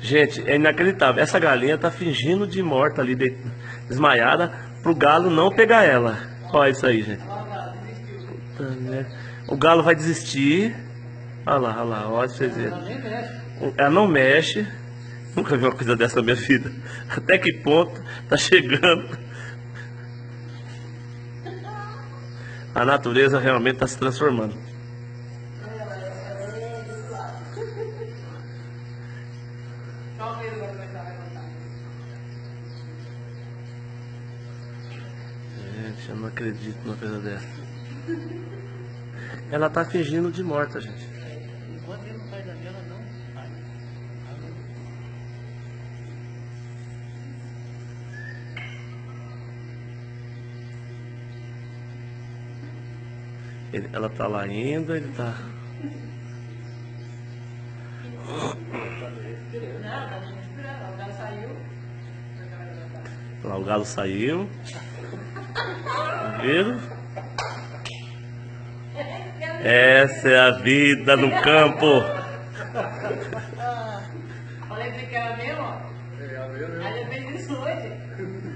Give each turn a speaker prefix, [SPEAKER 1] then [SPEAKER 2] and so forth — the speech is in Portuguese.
[SPEAKER 1] Gente, é inacreditável. Essa galinha tá fingindo de morta ali, de- desmaiada, pro galo não pegar ela. Olha isso aí, gente. Puta. O galo vai desistir. Olha lá, olha lá, olha vocês verem. Ela não mexe. Nunca vi uma coisa dessa na minha vida. Até que ponto tá chegando. A natureza realmente está se transformando. Gente, eu não acredito numa coisa dessa. Ela tá fingindo de morta, gente.
[SPEAKER 2] Enquanto ele não sai dali, ela não sai.
[SPEAKER 1] Ele- ela tá lá ainda, ele tá. Lá o galo saiu. Tá vendo? Essa é a vida no campo.
[SPEAKER 3] Falei que era meu, ó. Aí eu fiz isso hoje.